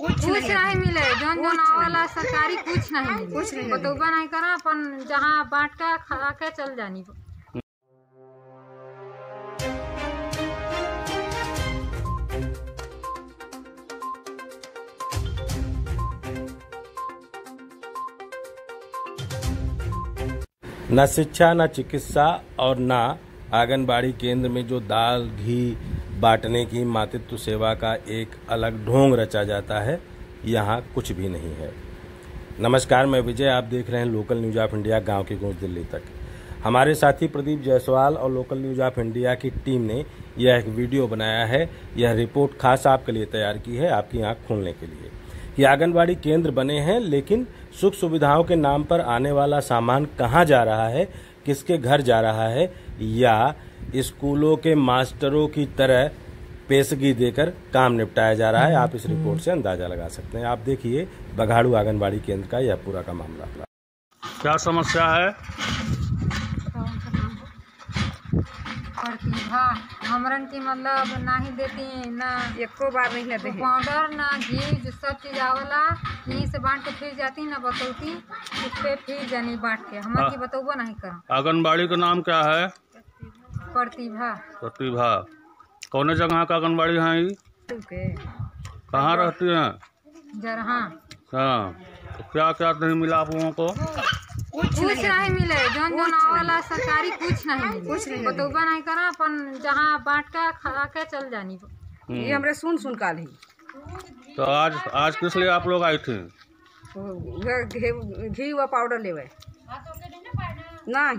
कुछ नहीं। मिले। जौन जौन आवाला सरकारी कुछ नहीं मिले। कुछ नहीं। बतौबा नहीं करा अपन जहाँ बांट के खा के चल जानी। न शिक्षा न चिकित्सा और न आंगनबाड़ी केंद्र में जो दाल घी बांटने की मातृत्व सेवा का एक अलग ढोंग रचा जाता है, यहाँ कुछ भी नहीं है। नमस्कार, मैं विजय, आप देख रहे हैं लोकल न्यूज़ ऑफ़ इंडिया, गाँव की गूंज दिल्ली तक। हमारे साथी प्रदीप जायसवाल और लोकल न्यूज़ ऑफ़ इंडिया की टीम ने यह एक वीडियो बनाया है। यह रिपोर्ट खास आपके लिए तैयार की है, आपकी आँख खोलने के लिए। कि आंगनबाड़ी केंद्र बने हैं, लेकिन सुख सुविधाओं के नाम पर आने वाला सामान कहाँ जा रहा है, किसके घर जा रहा है, या स्कूलों के मास्टरों की तरह पेशगी देकर काम निपटाया जा रहा है। आप इस रिपोर्ट से अंदाज़ा लगा सकते हैं। आप देखिए बघाड़ू आंगनबाड़ी केंद्र का यह पूरा का मामला। क्या समस्या है? प्रतिभा हमरन की मतलब नहीं देती ना एको बार नहीं लेते हैं पाउडर ना घी जो सब चीज़ आवला यहीं से बांट के फिर जाती ना बतौती उस फिर जानी बांट के। हमर की बतौबो नहीं करा। आंगनबाड़ी का नाम क्या है? प्रतिभा। प्रतिभा। कौन जगह का आंगनबाड़ी है? कहाँ रहती हैं? जरहा। हाँ। तो क्या क्या नहीं मिला आप लोगों को? कुछ कुछ नहीं। मिले। जौन जौन आवाला सरकारी कुछ नहीं मिले। कुछ नहीं बतौबा नहीं करा अपन जहाँ बांट के खा के चल जानी। ये हमरे सुन सुन काल ही तो आज आज किस लिए आप लोग आई थी? घी घी व पाउडर लेवे। नहीं।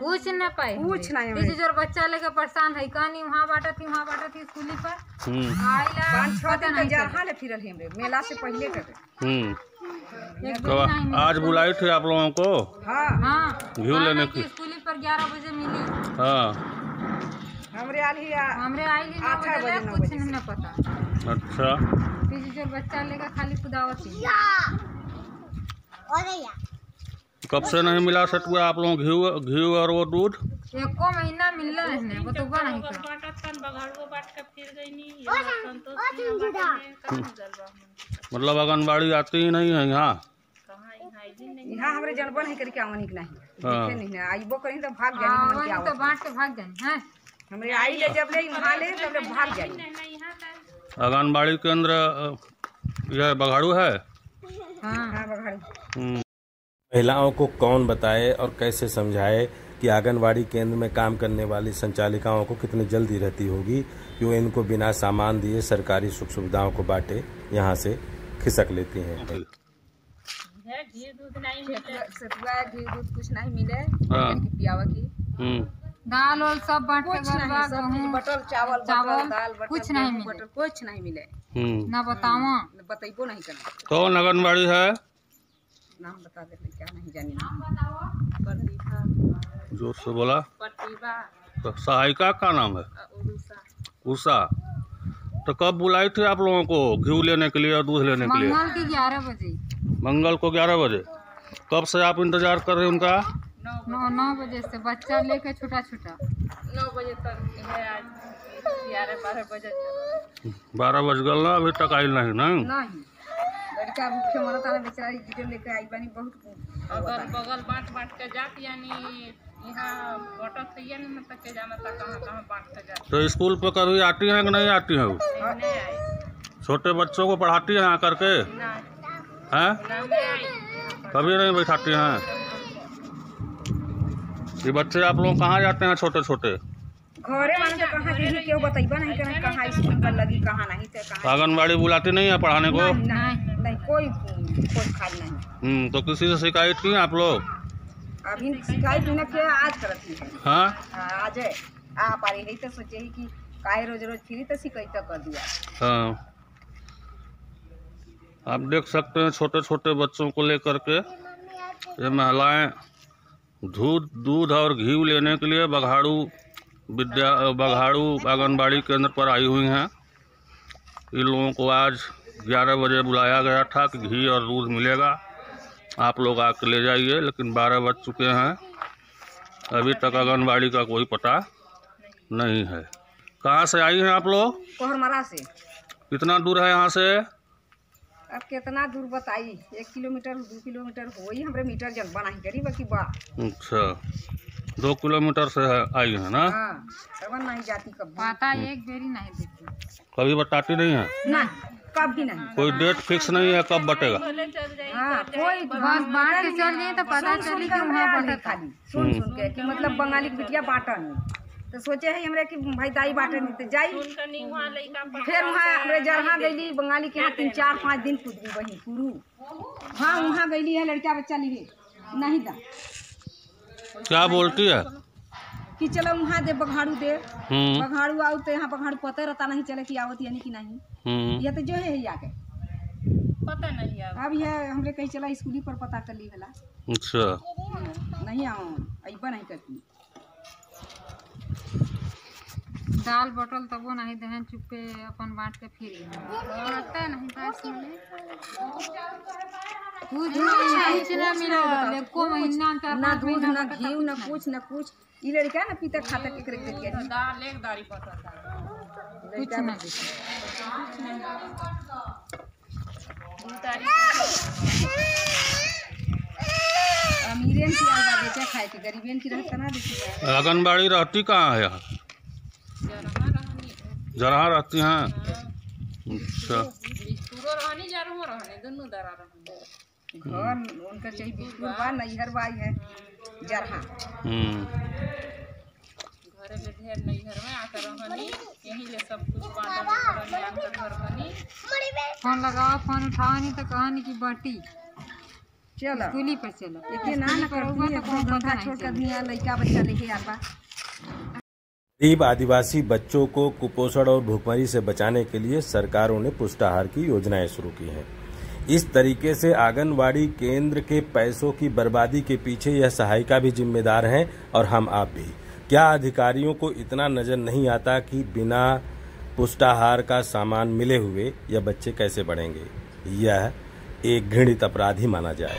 कुछ न पाए। कुछ नहीं इसी ज़ोर बच्चा लेके परेशान है कहानी वहाँ बांटा थी वहाँ बांटा थी स्कूली पर। हम्म। आइला पाँच छः दिन नहीं तक जहाँ ले फिरल हमरे। मेला से पहले कर हम्म। तो आज बुलाई थी आप लोगों को? हाँ। हाँ। घी लेने की। स्कूली पर ग्यारह बजे मिली। हाँ। हमरे आल ही हमरे आइली नौ आठ बजे नौ कुछ नहीं पता। अच्छा। इसी ज़ोर बच्चा लेके खाली कुदावत ही। कब से नहीं मिला सतुआ आप लोग घी घी और वो दूध? एको महीना मिलना नहीं बतौबा नहीं करा मतलब आंगनबाड़ी आती ही नहीं है यहाँ? यहाँ हमरे जनबो नहीं करी के आवनिक नहीं। हाँ। देखे नहीं ना आइबो करी तो भाग जानी हाँ हमन के तो बांट के भाग जानी हैं। हमरे आई ले जब ले वहाँ ले तब ले भाग जानी। आंगनबाड़ी केंद्र यह बघाड़ू है? हाँ। हाँ बघाड़ी हम्म, महिलाओं को कौन बताए और कैसे समझाए कि आंगनबाड़ी केंद्र में काम करने वाली संचालिकाओं को कितनी जल्दी रहती होगी? कि इनको बिना सामान दिए सरकारी सुख सुविधाओं को बांटे यहाँ से खिसक लेती हैं। सतुआ घी दूध कुछ नहीं मिले। हाँ। पियावा की। हम्म, दाल वाल सब बटल चावल चावल, दाल कुछ नहीं मिले। बटल कुछ नहीं मिले। हम्म। ना बतावा। बतैबो नहीं करना। कौन आंगनबाड़ी है? नाम बता दे क्या नहीं जानी प्रतिभा। ज़ोर से बोला। प्रतिभा। तो सहायिका का नाम है? उषा। तो कब बुलाई थी आप लोगों को घी लेने के लिए और दूध लेने के लिए? मंगल के ग्यारह बजे। मंगल को ग्यारह बजे। कब से आप इंतज़ार कर रहे हैं उनका? नौ नौ बजे से बच्चा लेके छोटा छोटा। नौ बजे तक है आज। ग्यारह बारह बजे बारह बज गल ना अभी तक आई नहीं नहीं? नहीं। लड़का भूखे मरता है बेचारी वीडियो लेके आई बनी बहुत अगल बगल बांट बांट के जात यानी यहाँ बटत है नहीं मतलब के जाना था कहाँ कहाँ बांट के जात। तो स्कूल पे कभी आती हैं कि नहीं आती हैं? वो? छोटे बच्चों को पढ़ाती हैं आकर के हैं? कभी नहीं बैठाती हैं? ये बच्चे आप लोग कहाँ जाते हैं छोटे छोटे घरे वाले तो कहाँ दीदी केहू बतैबा नहीं करे कहाँ स्कूल पर लगी कहाँ नहीं तो कहाँ आंगनबाड़ी बुलाती नहीं है पढ़ाने को? नहीं। कोई कोई खाली नहीं। हम्म तो किसी से शिकायत की आप लोग? अभी शिकायत न के आज करत है। हाँ? आज है। आ पारी है तो सोचे ही कि काहे रोज रोज फ्री तो शिकायत कर दिया। हाँ। आप देख सकते हैं छोटे छोटे बच्चों को लेकर के ये महिलाएँ दूध दूध और घी लेने के लिए बघाड़ू विद्या बघाड़ू आंगनबाड़ी केंद्र पर आई हुई हैं। इन लोगों को आज 11 बजे बुलाया गया था कि घी और दूध मिलेगा। आप लोग आके ले जाइए लेकिन 12 बज चुके हैं। अभी तक आंगनबाड़ी का कोई पता नहीं है। कहाँ से आई हैं आप लोग? कोहरमरा से। कितना दूर है यहाँ से? अब कितना दूर बताई एक किलोमीटर दो किलोमीटर होई हमारे मीटर जल बनाई करी बाकी बा। अच्छा दो किलोमीटर से है- आई है ना? हाँ नहीं जाती कब पता एक बेरी नहीं देती। कभी बताती नहीं है? नहीं। कभी नहीं। कोई डेट फिक्स नहीं है कब बटेगा? हाँ कोई बस बांट के चल दिए तो पता सुन सुन चली कि वहाँ आने खाली। सुन सुन के कि मतलब बंगाली की बिटिया बाटन तो सोचे है हमरे कि भाई दाई बाटन तो जाई। फिर वहाँ हमरे जरहा गईली बंगाली के यहाँ तीन चार पाँच दिन कुदरी वही पुरू। हाँ वहाँ गईली है लड़का बच्चा लिए। नहीं था क्या बोलती है? कि चलो वहाँ दे बघाड़ू दे। हम्म। बघाड़ू आओ तो यहाँ बघाड़ू पता रहता नहीं चले कि आवत यानी कि नहीं। हम्म। ये तो जो है ही आके पता नहीं अब अब यह हमरे कहीं चला स्कूली पर पता कर ली वाला अच्छा। नहीं आओ अइबा नहीं करती। दाल बटल तबो नहीं दहन चुप्पे अपन बांट के फिर। नहीं कुछ ना मिला एको महीना ना दूध ना घी ना कुछ ना कुछ। ई लड़का ना पीता खाता के देतिया दी दाल एक दारी पता कुछ ना देती दू दारी अमीरे की आलदा बेचा खाए के गरीबेन की रहता ना देती आंगनबाड़ी रहती कहाँ है यहाँ? जरहा रहती हैं? अच्छा। रहनी जरहो रहनी दुनू दरा रहनी। घर उनका चाहिए बिल्कुल बा नैहर बाई है। जरहा। हम्म। घरे ले ढेर नहीं घर में आकर रहनी यहीं ले सब कुछ आकर घर फ़ोन लगाओ फ़ोन उठाओ नहीं तो कहा नहीं कि बाटी। चलो। स्कूली पर चलो। एके ना ना करती है तो धंधा छोड़ कर दिया लड़का बच्चा लेके आता गरीब आदिवासी बच्चों को कुपोषण और भूखमरी से बचाने के लिए सरकारों ने पुष्टाहार की योजनाएँ शुरू की हैं। इस तरीके से आंगनवाड़ी केंद्र के पैसों की बर्बादी के पीछे यह सहायिका भी जिम्मेदार हैं और हम आप भी। क्या अधिकारियों को इतना नज़र नहीं आता कि बिना पुष्टाहार का सामान मिले हुए यह बच्चे कैसे बढ़ेंगे? यह एक घृणित अपराध ही माना जाए।